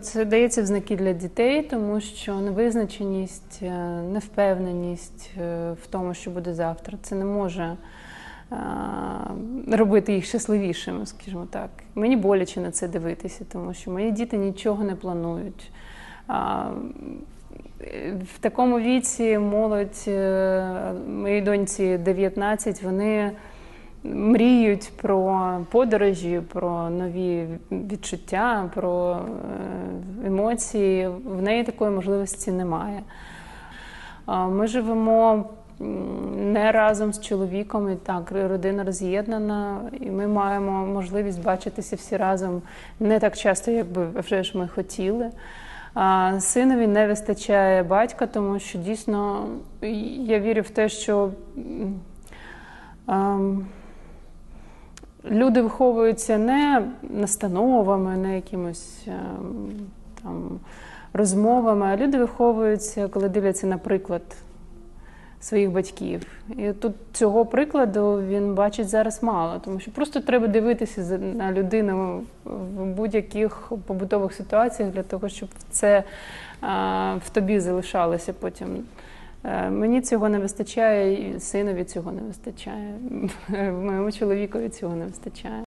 Це дається в знаки для дітей, тому що невизначеність, е, невпевненість е, в тому, що буде завтра, це не може е, робити їх щасливішими, скажімо так. Мені боляче на це дивитися, тому що мої діти нічого не планують. В такому віці молодь моїй доньці 19, вони мріють про подорожі, про нові відчуття, про е, емоції. В неї такої можливості немає. Ми живемо не разом з чоловіком, і так, родина роз'єднана, і ми маємо можливість бачитися всі разом не так часто, як би вже ж ми хотіли. А синові не вистачає батька, тому що дійсно я вірю в те, що ем, люди виховуються не настановами, не якимось ем, там розмовами, а люди виховуються, коли дивляться на приклад своїх батьків. І тут цього прикладу він бачить зараз мало, тому що просто треба дивитися на людину в будь-яких побутових ситуаціях для того, щоб це а, в тобі залишалося потім. Е, Мені цього не вистачає, і синові цього не вистачає. Моєму чоловікові цього не вистачає.